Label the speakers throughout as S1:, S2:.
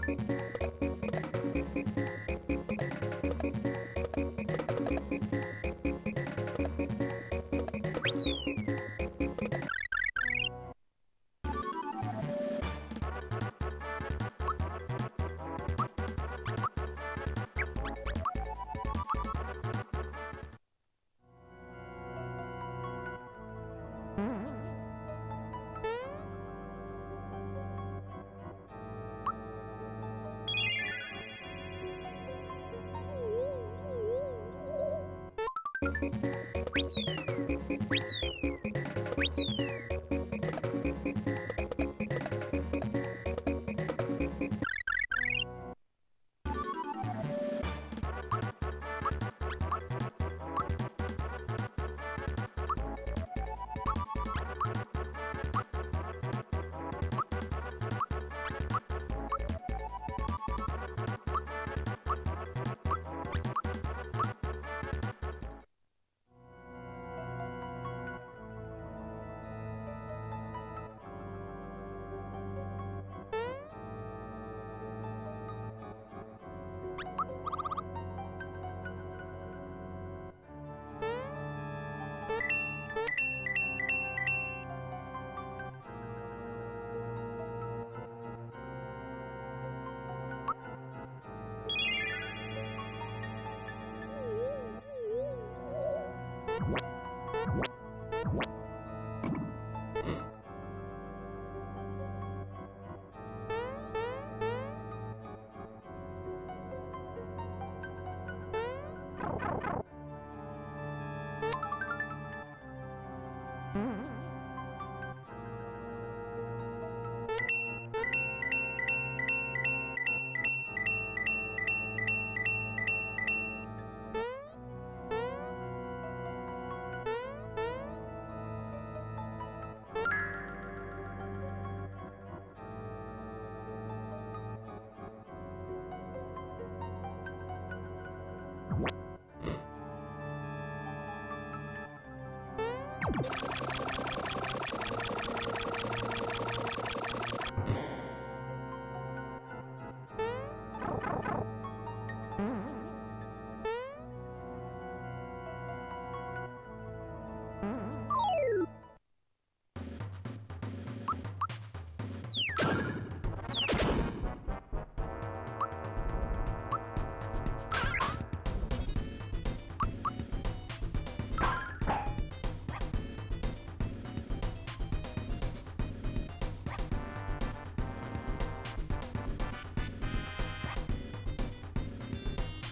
S1: Thank you. ピッ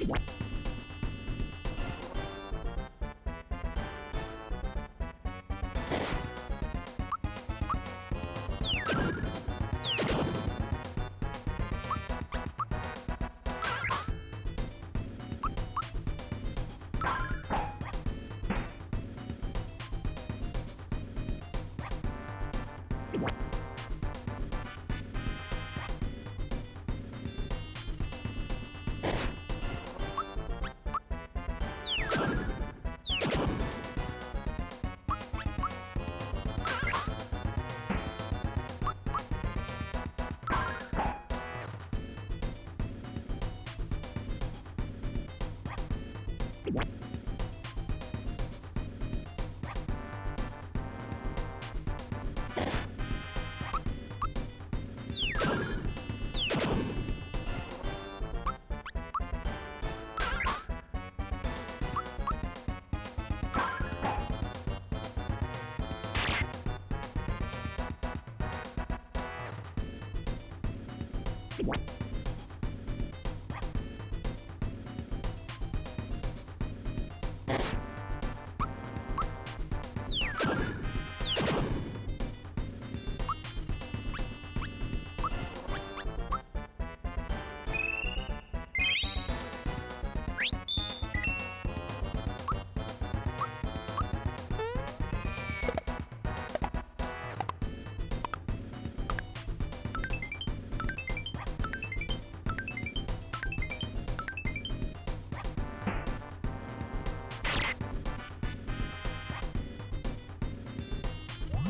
S1: you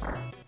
S1: Bye.